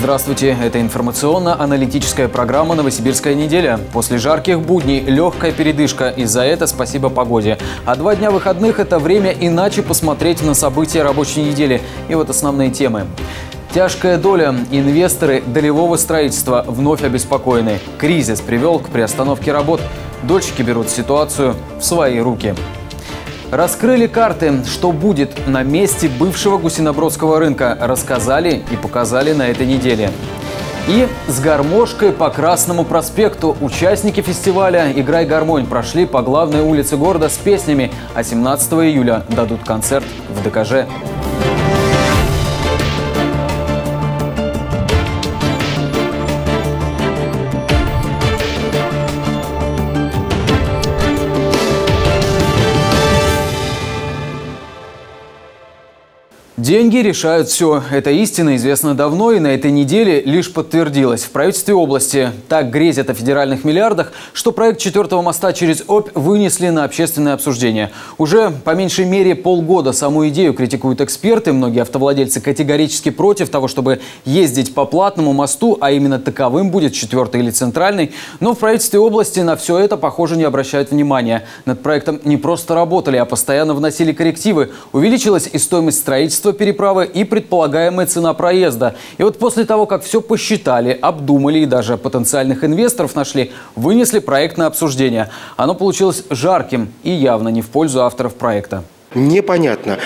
Здравствуйте, это информационно-аналитическая программа «Новосибирская неделя». После жарких будней легкая передышка, и за это спасибо погоде. А два дня выходных – это время иначе посмотреть на события рабочей недели. И вот основные темы. Тяжкая доля. Инвесторы долевого строительства вновь обеспокоены. Кризис привел к приостановке работ. Дольщики берут ситуацию в свои руки. Раскрыли карты, что будет на месте бывшего гусинобродского рынка. Рассказали и показали на этой неделе. И с гармошкой по Красному проспекту участники фестиваля «Играй гармонь» прошли по главной улице города с песнями, а 17 июля дадут концерт в ДКЖ. Деньги решают все. Эта истина известна давно и на этой неделе лишь подтвердилась. В правительстве области так грезят о федеральных миллиардах, что проект четвертого моста через Обь вынесли на общественное обсуждение. Уже по меньшей мере полгода саму идею критикуют эксперты. Многие автовладельцы категорически против того, чтобы ездить по платному мосту, а именно таковым будет четвертый или центральный. Но в правительстве области на все это, похоже, не обращают внимания. Над проектом не просто работали, а постоянно вносили коррективы. Увеличилась и стоимость строительства переправы и предполагаемая цена проезда. И вот после того, как все посчитали, обдумали и даже потенциальных инвесторов нашли, вынесли проект на обсуждение. Оно получилось жарким и явно не в пользу авторов проекта. Непонятно,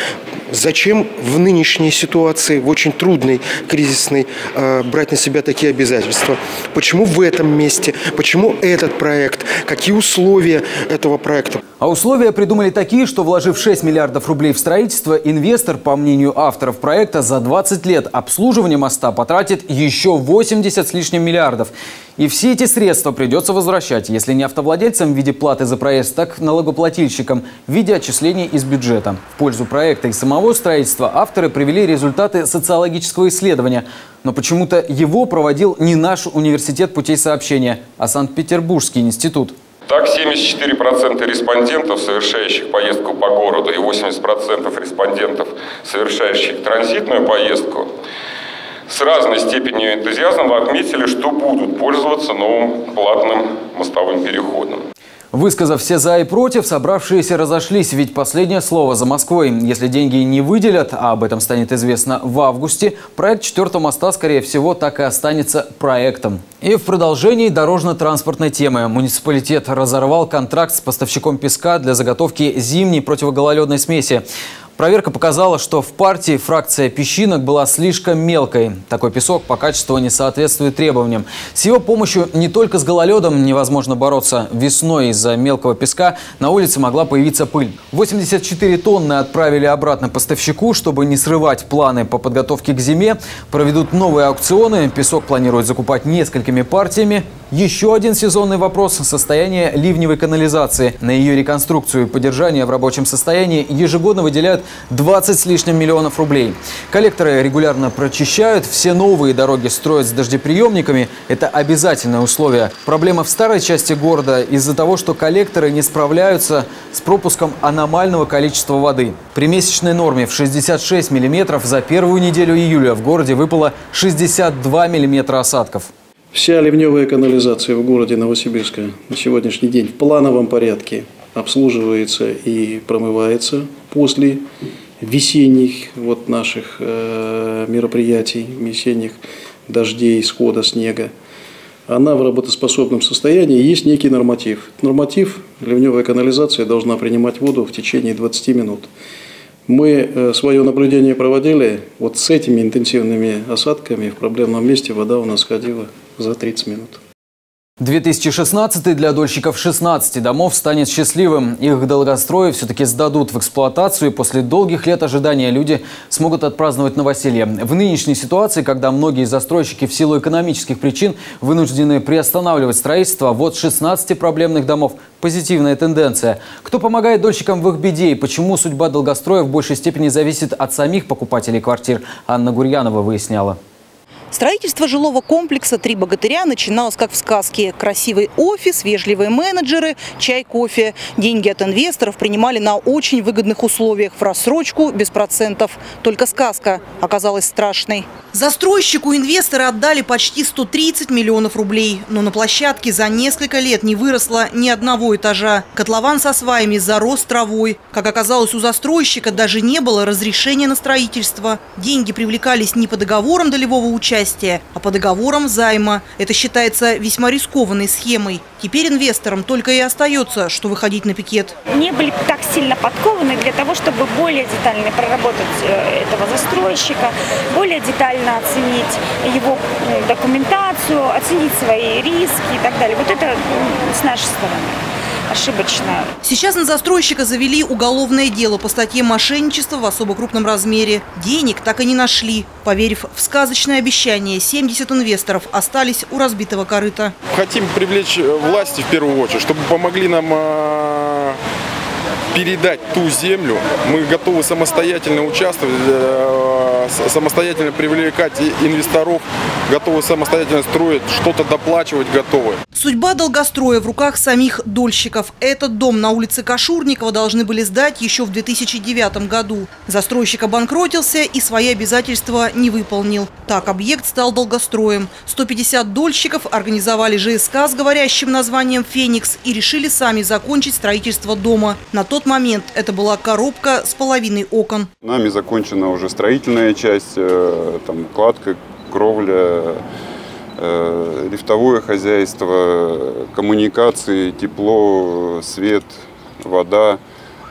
зачем в нынешней ситуации, в очень трудной, кризисной, э, брать на себя такие обязательства. Почему в этом месте, почему этот проект, какие условия этого проекта. А условия придумали такие, что вложив 6 миллиардов рублей в строительство, инвестор, по мнению авторов проекта, за 20 лет обслуживания моста потратит еще 80 с лишним миллиардов. И все эти средства придется возвращать, если не автовладельцам в виде платы за проезд, так налогоплательщикам в виде отчислений из бюджета. В пользу проекта и самого строительства авторы привели результаты социологического исследования. Но почему-то его проводил не наш университет путей сообщения, а Санкт-Петербургский институт. Так, 74% респондентов, совершающих поездку по городу, и 80% респондентов, совершающих транзитную поездку, с разной степенью энтузиазма отметили, что будут пользоваться новым платным мостовым переходом. Высказав все «за» и «против», собравшиеся разошлись, ведь последнее слово за Москвой. Если деньги не выделят, а об этом станет известно в августе, проект четвертого моста, скорее всего, так и останется проектом. И в продолжении дорожно-транспортной темы. Муниципалитет разорвал контракт с поставщиком песка для заготовки зимней противогололедной смеси. Проверка показала, что в партии фракция песчинок была слишком мелкой. Такой песок по качеству не соответствует требованиям. С его помощью не только с гололедом невозможно бороться. Весной из-за мелкого песка на улице могла появиться пыль. 84 тонны отправили обратно поставщику, чтобы не срывать планы по подготовке к зиме. Проведут новые аукционы. Песок планируют закупать несколькими партиями. Еще один сезонный вопрос – состояние ливневой канализации. На ее реконструкцию и поддержание в рабочем состоянии ежегодно выделяют 20 с лишним миллионов рублей. Коллекторы регулярно прочищают, все новые дороги строят с дождеприемниками. Это обязательное условие. Проблема в старой части города из-за того, что коллекторы не справляются с пропуском аномального количества воды. При месячной норме в 66 миллиметров за первую неделю июля в городе выпало 62 миллиметра осадков. Вся ливневая канализация в городе Новосибирска на сегодняшний день в плановом порядке обслуживается и промывается после весенних вот наших э, мероприятий, весенних дождей, схода снега. Она в работоспособном состоянии, есть некий норматив. Норматив ливневая канализация должна принимать воду в течение 20 минут. Мы э, свое наблюдение проводили, вот с этими интенсивными осадками в проблемном месте вода у нас ходила за 30 минут. 2016 для дольщиков 16 домов станет счастливым. Их долгострои все-таки сдадут в эксплуатацию, и после долгих лет ожидания люди смогут отпраздновать новоселье. В нынешней ситуации, когда многие застройщики в силу экономических причин вынуждены приостанавливать строительство, вот 16 проблемных домов – позитивная тенденция. Кто помогает дольщикам в их беде и почему судьба долгостроя в большей степени зависит от самих покупателей квартир, Анна Гурьянова выясняла. Строительство жилого комплекса «Три богатыря» начиналось как в сказке. Красивый офис, вежливые менеджеры, чай, кофе. Деньги от инвесторов принимали на очень выгодных условиях, в рассрочку, без процентов. Только сказка оказалась страшной. Застройщику инвесторы отдали почти 130 миллионов рублей. Но на площадке за несколько лет не выросло ни одного этажа. Котлован со сваями зарос травой. Как оказалось, у застройщика даже не было разрешения на строительство. Деньги привлекались не по договорам долевого участия, а по договорам займа. Это считается весьма рискованной схемой. Теперь инвесторам только и остается, что выходить на пикет. Не были так сильно подкованы для того, чтобы более детально проработать э, этого застройщика, более детально оценить его документацию, оценить свои риски и так далее. Вот это с нашей стороны ошибочно. Сейчас на застройщика завели уголовное дело по статье «Мошенничество в особо крупном размере». Денег так и не нашли. Поверив в сказочное обещание, 70 инвесторов остались у разбитого корыта. Хотим привлечь власти в первую очередь, чтобы помогли нам а, передать ту землю. Мы готовы самостоятельно участвовать, э, самостоятельно привлекать инвесторов, готовы самостоятельно строить, что-то доплачивать готовы. Судьба долгостроя в руках самих дольщиков. Этот дом на улице Кашурникова должны были сдать еще в 2009 году. Застройщик обанкротился и свои обязательства не выполнил. Так объект стал долгостроем. 150 дольщиков организовали ЖСК с говорящим названием «Феникс» и решили сами закончить строительство дома. На тот момент это была коробка с половиной окон. Нами закончена уже строительная часть, э, там, кладка, кровля, э, лифтовое хозяйство, коммуникации, тепло, свет, вода.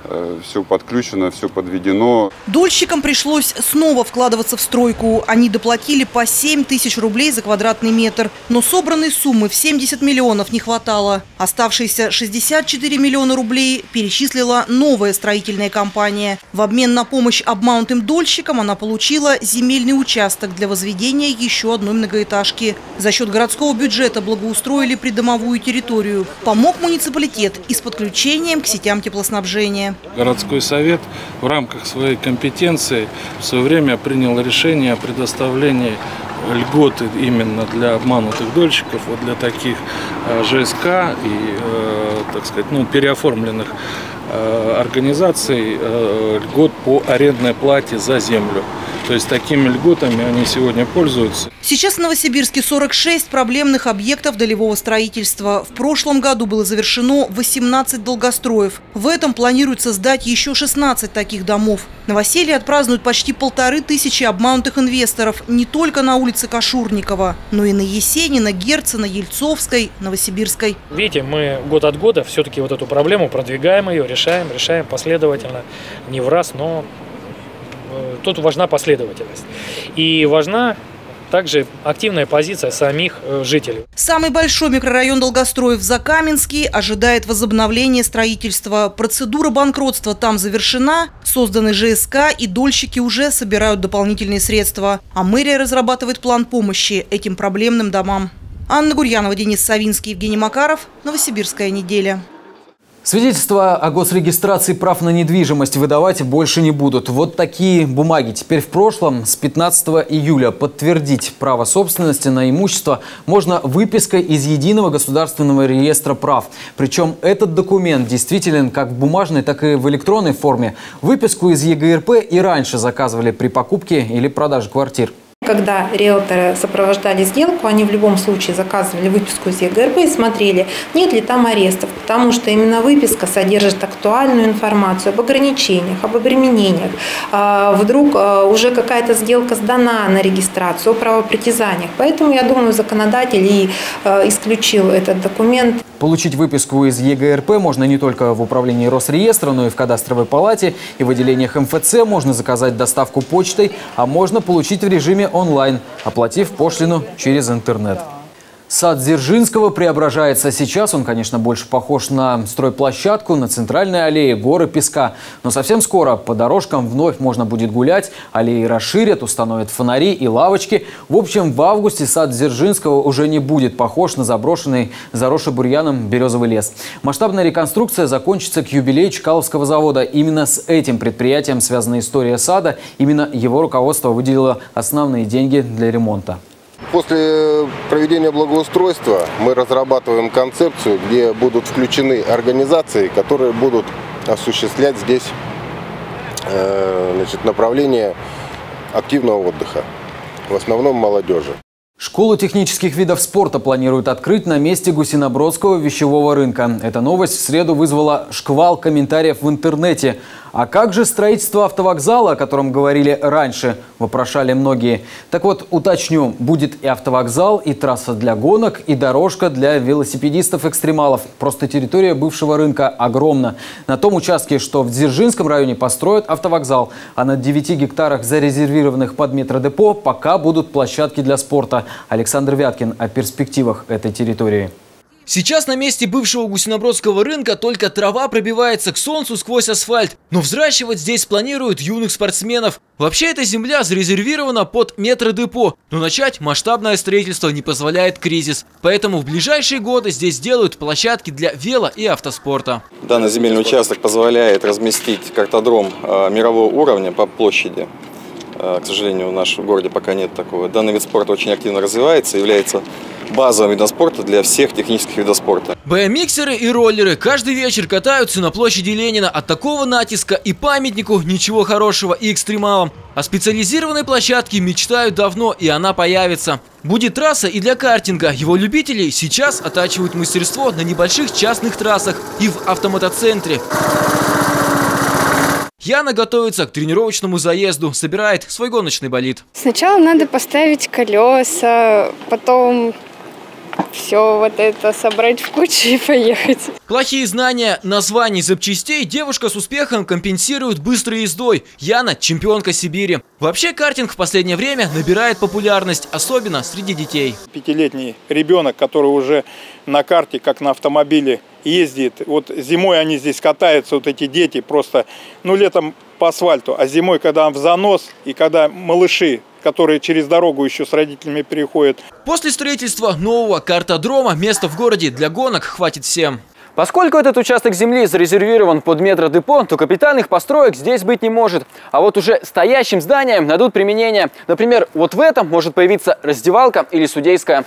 Э, все подключено, все подведено. Дольщикам пришлось снова вкладываться в стройку. Они доплатили по 7 тысяч рублей за квадратный метр. Но собранной суммы в 70 миллионов не хватало. Оставшиеся 64 миллиона рублей перечислила новая строительная компания. В обмен на помощь обманутым дольщикам она получила земельный участок для возведения еще одной многоэтажки. За счет городского бюджета благоустроили придомовую территорию. Помог муниципалитет и с подключением к сетям теплоснабжения. Городской совет в рамках своей компетенции в свое время принял решение о предоставлении льготы именно для обманутых дольщиков, вот для таких э, ЖСК и, э, так сказать, ну, переоформленных организаций льгот по арендной плате за землю. То есть такими льготами они сегодня пользуются. Сейчас в Новосибирске 46 проблемных объектов долевого строительства. В прошлом году было завершено 18 долгостроев. В этом планируется сдать еще 16 таких домов. Новоселье отпразднуют почти полторы тысячи обманутых инвесторов не только на улице Кашурникова, но и на Есенина, Герцена, Ельцовской, Новосибирской. Видите, мы год от года все-таки вот эту проблему продвигаем ее, решаем, решаем последовательно, не в раз, но Э, тут важна последовательность. И важна также активная позиция самих э, жителей. Самый большой микрорайон Долгостроев Закаменский ожидает возобновления строительства. Процедура банкротства там завершена, созданы ЖСК и дольщики уже собирают дополнительные средства. А мэрия разрабатывает план помощи этим проблемным домам. Анна Гурьянова, Денис Савинский, Евгений Макаров. Новосибирская неделя. Свидетельства о госрегистрации прав на недвижимость выдавать больше не будут. Вот такие бумаги. Теперь в прошлом, с 15 июля, подтвердить право собственности на имущество можно выпиской из Единого государственного реестра прав. Причем этот документ действителен как в бумажной, так и в электронной форме. Выписку из ЕГРП и раньше заказывали при покупке или продаже квартир. Когда риэлторы сопровождали сделку, они в любом случае заказывали выписку из ЕГРБ и смотрели, нет ли там арестов, потому что именно выписка содержит актуальную информацию об ограничениях, об обременениях. А, вдруг а, уже какая-то сделка сдана на регистрацию, о правопритязаниях. Поэтому, я думаю, законодатель и а, исключил этот документ. Получить выписку из ЕГРП можно не только в управлении Росреестра, но и в кадастровой палате и в отделениях МФЦ. Можно заказать доставку почтой, а можно получить в режиме онлайн, оплатив пошлину через интернет. Сад Дзержинского преображается. Сейчас он, конечно, больше похож на стройплощадку, на центральной аллее, горы песка. Но совсем скоро по дорожкам вновь можно будет гулять, аллеи расширят, установят фонари и лавочки. В общем, в августе сад Дзержинского уже не будет похож на заброшенный, заросший бурьяном березовый лес. Масштабная реконструкция закончится к юбилею Чкаловского завода. Именно с этим предприятием связана история сада. Именно его руководство выделило основные деньги для ремонта. После проведения благоустройства мы разрабатываем концепцию, где будут включены организации, которые будут осуществлять здесь э, значит, направление активного отдыха, в основном молодежи. Школу технических видов спорта планируют открыть на месте Гусинобродского вещевого рынка. Эта новость в среду вызвала шквал комментариев в интернете. А как же строительство автовокзала, о котором говорили раньше, вопрошали многие. Так вот, уточню, будет и автовокзал, и трасса для гонок, и дорожка для велосипедистов-экстремалов. Просто территория бывшего рынка огромна. На том участке, что в Дзержинском районе построят автовокзал, а на 9 гектарах зарезервированных под метродепо пока будут площадки для спорта. Александр Вяткин о перспективах этой территории. Сейчас на месте бывшего гусинобродского рынка только трава пробивается к солнцу сквозь асфальт. Но взращивать здесь планируют юных спортсменов. Вообще эта земля зарезервирована под метродепо. Но начать масштабное строительство не позволяет кризис. Поэтому в ближайшие годы здесь делают площадки для вело- и автоспорта. Данный земельный участок позволяет разместить картодром э, мирового уровня по площади. Э, к сожалению, в нашем городе пока нет такого. Данный вид спорта очень активно развивается, является базовым видом спорта для всех технических видов спорта. БМ-миксеры и роллеры каждый вечер катаются на площади Ленина. От такого натиска и памятнику ничего хорошего и экстремалам. О специализированной площадке мечтают давно, и она появится. Будет трасса и для картинга. Его любителей сейчас оттачивают мастерство на небольших частных трассах и в автомотоцентре. Яна готовится к тренировочному заезду, собирает свой гоночный болид. Сначала надо поставить колеса, потом все вот это собрать в кучу и поехать. Плохие знания названий запчастей девушка с успехом компенсирует быстрой ездой. Яна – чемпионка Сибири. Вообще картинг в последнее время набирает популярность, особенно среди детей. Пятилетний ребенок, который уже на карте, как на автомобиле, ездит. Вот зимой они здесь катаются, вот эти дети просто, ну летом по асфальту, а зимой, когда в занос и когда малыши которые через дорогу еще с родителями переходят. После строительства нового картодрома места в городе для гонок хватит всем. Поскольку этот участок земли зарезервирован под метродепо, то капитальных построек здесь быть не может. А вот уже стоящим зданиям дадут применение. Например, вот в этом может появиться раздевалка или судейская.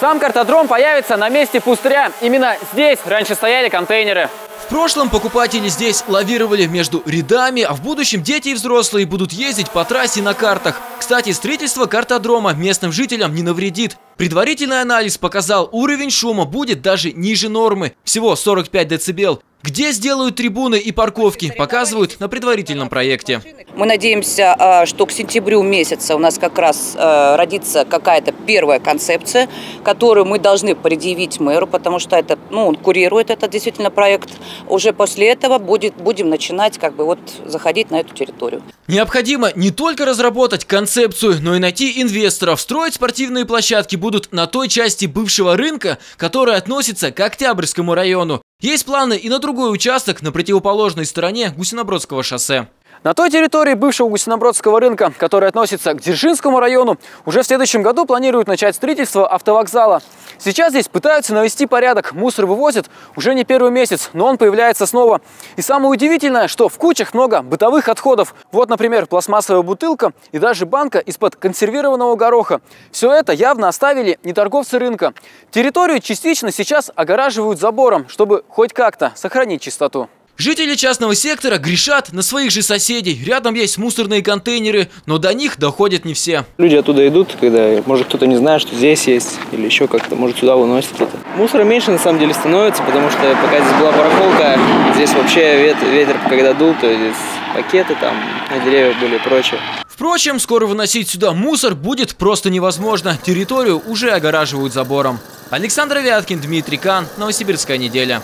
Сам картодром появится на месте пустыря. Именно здесь раньше стояли контейнеры. В прошлом покупатели здесь лавировали между рядами, а в будущем дети и взрослые будут ездить по трассе на картах. Кстати, строительство картодрома местным жителям не навредит. Предварительный анализ показал, уровень шума будет даже ниже нормы, всего 45 дБ. Где сделают трибуны и парковки, показывают на предварительном проекте. Мы надеемся, а, что к сентябрю месяца у нас как раз а, родится какая-то первая концепция, которую мы должны предъявить мэру, потому что это, ну, он курирует этот действительно проект. Уже после этого будет, будем начинать как бы вот заходить на эту территорию. Необходимо не только разработать концепцию, но и найти инвесторов. Строить спортивные площадки будут на той части бывшего рынка, которая относится к Октябрьскому району. Есть планы и на другой участок на противоположной стороне Гусинобродского шоссе. На той территории бывшего Гусинобродского рынка, который относится к Дзержинскому району, уже в следующем году планируют начать строительство автовокзала. Сейчас здесь пытаются навести порядок. Мусор вывозят уже не первый месяц, но он появляется снова. И самое удивительное, что в кучах много бытовых отходов. Вот, например, пластмассовая бутылка и даже банка из-под консервированного гороха. Все это явно оставили не торговцы рынка. Территорию частично сейчас огораживают забором, чтобы хоть как-то сохранить чистоту. Жители частного сектора грешат на своих же соседей. Рядом есть мусорные контейнеры, но до них доходят не все. Люди оттуда идут, когда, может, кто-то не знает, что здесь есть, или еще как-то, может, сюда выносят кто-то. Мусора меньше, на самом деле, становится, потому что пока здесь была барахолка, здесь вообще ветер, ветер когда дул, то здесь пакеты там на деревьях были и прочее. Впрочем, скоро выносить сюда мусор будет просто невозможно. Территорию уже огораживают забором. Александр Вяткин, Дмитрий Кан, Новосибирская неделя.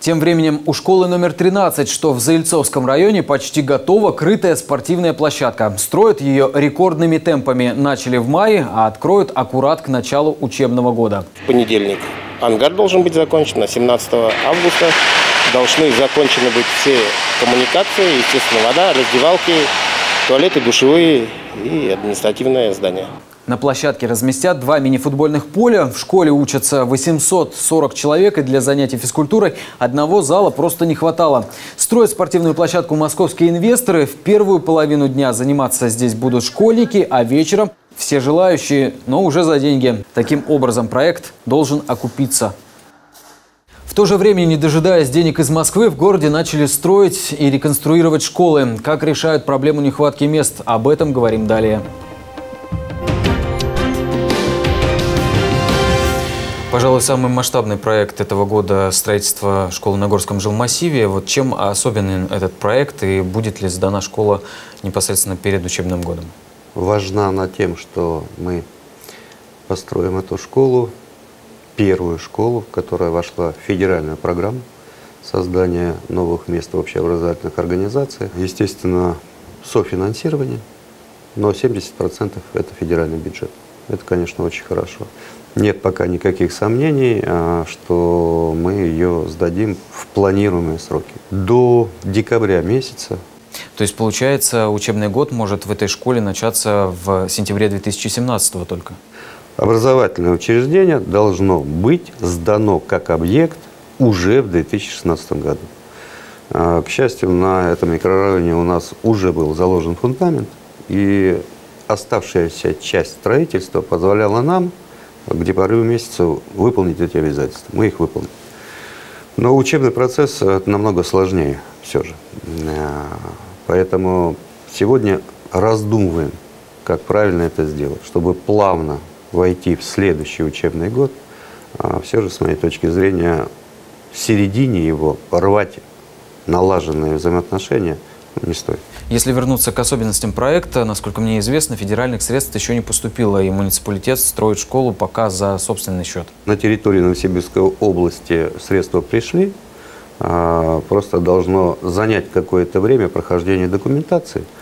Тем временем у школы номер 13, что в Заильцовском районе, почти готова крытая спортивная площадка. Строят ее рекордными темпами. Начали в мае, а откроют аккурат к началу учебного года. В понедельник ангар должен быть закончен, на 17 августа должны закончены быть все коммуникации, естественно, вода, раздевалки, туалеты, душевые и административное здание. На площадке разместят два мини-футбольных поля. В школе учатся 840 человек, и для занятий физкультурой одного зала просто не хватало. Строят спортивную площадку московские инвесторы. В первую половину дня заниматься здесь будут школьники, а вечером все желающие, но уже за деньги. Таким образом, проект должен окупиться. В то же время, не дожидаясь денег из Москвы, в городе начали строить и реконструировать школы. Как решают проблему нехватки мест, об этом говорим далее. Пожалуй, самый масштабный проект этого года – строительство школы на Горском жилмассиве. Вот чем особенен этот проект и будет ли сдана школа непосредственно перед учебным годом? Важна она тем, что мы построим эту школу, первую школу, которая вошла в федеральную программу создания новых мест в общеобразовательных организациях. Естественно, софинансирование, но 70% это федеральный бюджет. Это, конечно, очень хорошо. Нет пока никаких сомнений, а, что мы ее сдадим в планируемые сроки. До декабря месяца то есть, получается, учебный год может в этой школе начаться в сентябре 2017 только? Образовательное учреждение должно быть сдано как объект уже в 2016 году. А, к счастью, на этом микрорайоне у нас уже был заложен фундамент, и оставшаяся часть строительства позволяла нам к декабрю месяцу выполнить эти обязательства. Мы их выполним. Но учебный процесс намного сложнее все же. А, поэтому сегодня раздумываем, как правильно это сделать, чтобы плавно войти в следующий учебный год. А все же, с моей точки зрения, в середине его рвать налаженные взаимоотношения не стоит. Если вернуться к особенностям проекта, насколько мне известно, федеральных средств еще не поступило, и муниципалитет строит школу пока за собственный счет. На территории Новосибирской области средства пришли, а, просто должно занять какое-то время прохождения документации –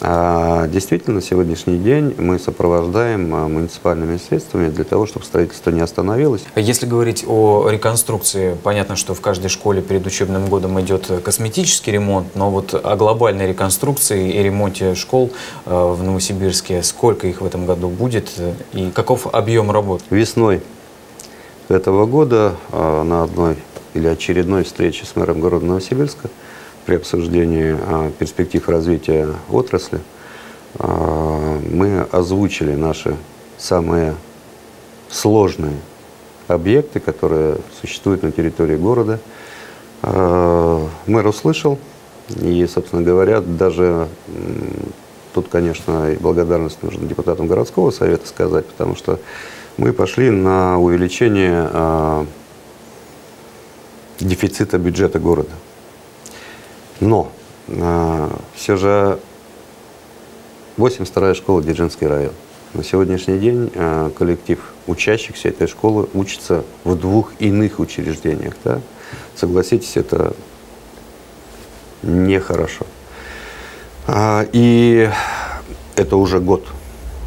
а действительно, сегодняшний день мы сопровождаем а, муниципальными средствами для того, чтобы строительство не остановилось. Если говорить о реконструкции, понятно, что в каждой школе перед учебным годом идет косметический ремонт, но вот о глобальной реконструкции и ремонте школ а, в Новосибирске, сколько их в этом году будет и каков объем работ? Весной этого года на одной или очередной встрече с мэром города Новосибирска при обсуждении а, перспектив развития отрасли а, мы озвучили наши самые сложные объекты, которые существуют на территории города. А, мэр услышал, и, собственно говоря, даже тут, конечно, и благодарность нужно депутатам городского совета сказать, потому что мы пошли на увеличение дефицита бюджета города. Но э, все же 82-я школа Дзержинский район. На сегодняшний день э, коллектив учащихся этой школы учится в двух иных учреждениях. Да? Согласитесь, это нехорошо. А, и это уже год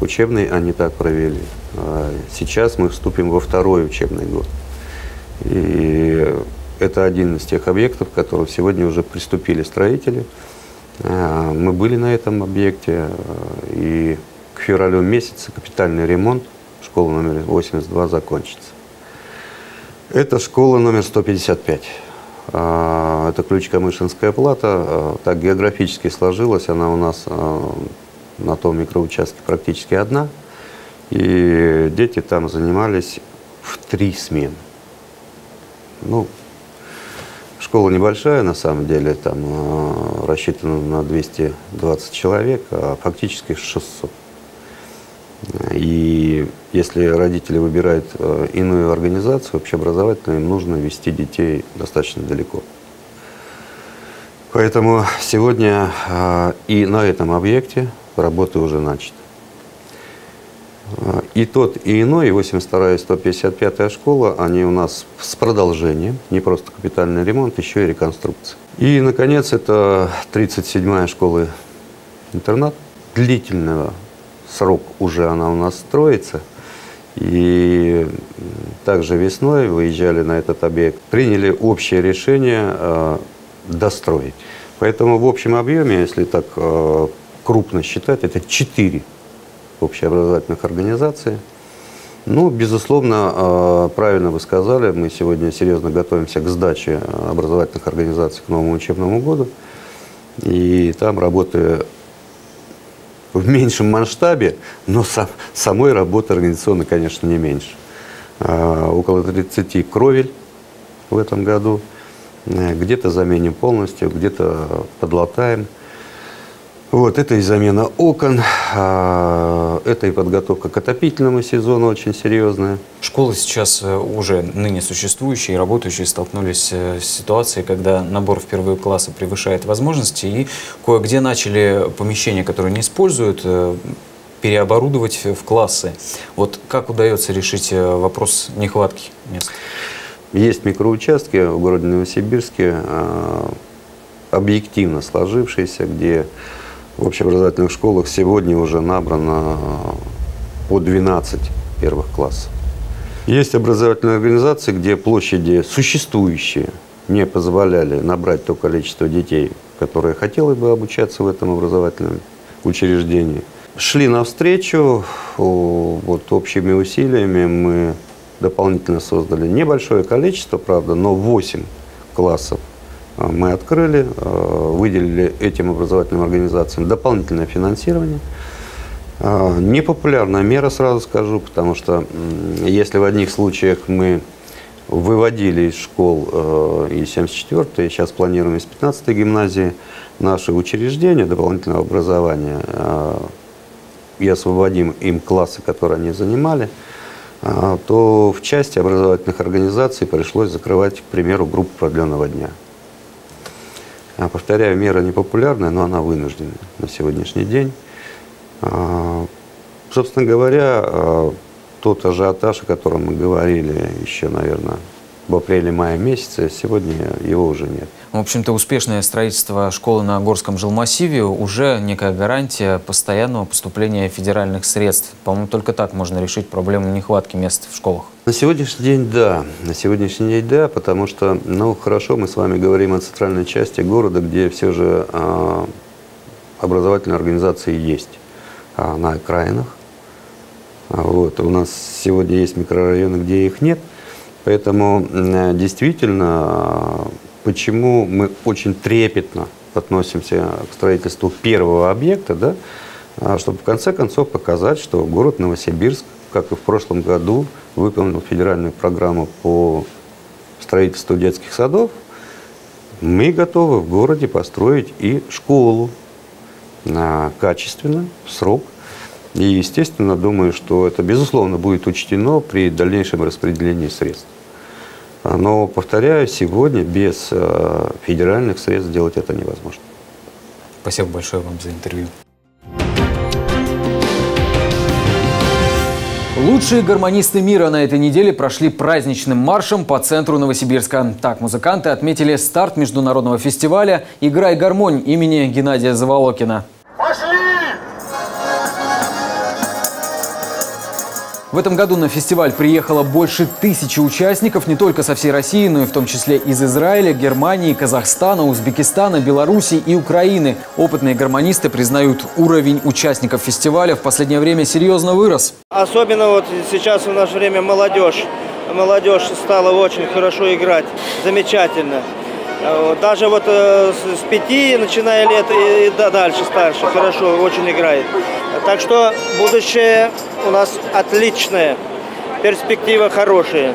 учебный, они так провели. А сейчас мы вступим во второй учебный год. И это один из тех объектов, к которым сегодня уже приступили строители. А, мы были на этом объекте, э, и к февралю месяца капитальный ремонт школы номер 82 закончится. Это школа номер 155. А, это Ключ-Камышинская плата. Так географически сложилось, она у нас на том микроучастке практически одна. И дети там занимались в три смены. Ну, Школа небольшая, на самом деле, там э, рассчитана на 220 человек, а фактически 600. И если родители выбирают э, иную организацию общеобразовательную, им нужно вести детей достаточно далеко. Поэтому сегодня э, и на этом объекте работы уже начаты. И тот, и иной, и 82 и 155 школа, они у нас с продолжением, не просто капитальный ремонт, еще и реконструкция. И, наконец, это 37-я школа интернат. Длительного срок уже она у нас строится. И также весной выезжали на этот объект, приняли общее решение э, достроить. Поэтому в общем объеме, если так э, крупно считать, это 4 общеобразовательных организаций. Ну, безусловно, а, правильно вы сказали, мы сегодня серьезно готовимся к сдаче образовательных организаций к новому учебному году. И там работы в меньшем масштабе, но сам, самой работы организационно, конечно, не меньше. А, около 30 кровель в этом году. Э, где-то заменим полностью, где-то подлатаем. Вот, это и замена окон, а, это и подготовка к отопительному сезону очень серьезная. Школы сейчас э, уже ныне существующие и работающие столкнулись э, с ситуацией, когда набор в первые классы превышает возможности, и кое-где начали помещения, которые не используют, э, переоборудовать в классы. Вот как удается решить вопрос нехватки мест? Есть микроучастки в городе Новосибирске, объективно сложившиеся, где в общеобразовательных школах сегодня уже набрано по 12 первых классов. Есть образовательные организации, где площади существующие не позволяли набрать то количество детей, которые хотели бы обучаться в этом образовательном учреждении. Шли навстречу, вот общими усилиями мы дополнительно создали небольшое количество, правда, но 8 классов мы открыли, а, выделили этим образовательным организациям дополнительное финансирование. А, непопулярная мера, сразу скажу, потому что если в одних случаях мы выводили из школ и 74 и сейчас планируем из 15 гимназии наши учреждения дополнительного образования и освободим им классы, которые они занимали, то в части образовательных организаций пришлось закрывать, к примеру, группу продленного дня. А, повторяю, мера непопулярная, но она вынуждена на сегодняшний день. А, собственно говоря, а, тот ажиотаж, о котором мы говорили еще, наверное, в апреле-мае месяце, сегодня его уже нет. В общем-то, успешное строительство школы на Горском жилмассиве уже некая гарантия постоянного поступления федеральных средств. По-моему, только так можно решить проблему нехватки мест в школах. На сегодняшний день да. На сегодняшний день да, потому что, ну, хорошо, мы с вами говорим о центральной части города, где все же э, образовательные организации есть. А на окраинах. Вот. У нас сегодня есть микрорайоны, где их нет. Поэтому действительно почему мы очень трепетно относимся к строительству первого объекта, да, а, чтобы в конце концов показать, что город Новосибирск, как и в прошлом году, выполнил федеральную программу по строительству детских садов, мы готовы в городе построить и школу качественно, в срок. И, естественно, думаю, что это, безусловно, будет учтено при дальнейшем распределении средств. Но, повторяю, сегодня без э, федеральных средств сделать это невозможно. Спасибо большое вам за интервью. Лучшие гармонисты мира на этой неделе прошли праздничным маршем по центру Новосибирска. Так музыканты отметили старт международного фестиваля «Играй гармонь» имени Геннадия Заволокина. В этом году на фестиваль приехало больше тысячи участников не только со всей России, но и в том числе из Израиля, Германии, Казахстана, Узбекистана, Беларуси и Украины. Опытные гармонисты признают, уровень участников фестиваля в последнее время серьезно вырос. Особенно вот сейчас в наше время молодежь. Молодежь стала очень хорошо играть, замечательно. Даже вот э, с пяти, начиная лет и дальше, старше, хорошо, очень играет. Так что будущее у нас отличное, перспектива хорошая.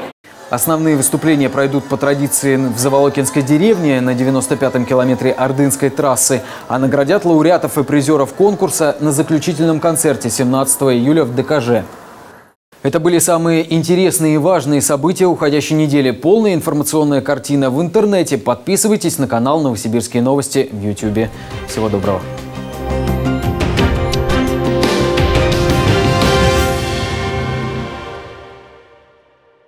Основные выступления пройдут по традиции в Заволокинской деревне на 95-м километре Ордынской трассы, а наградят лауреатов и призеров конкурса на заключительном концерте 17 июля в ДКЖ. Это были самые интересные и важные события уходящей недели. Полная информационная картина в интернете. Подписывайтесь на канал «Новосибирские новости» в YouTube. Всего доброго.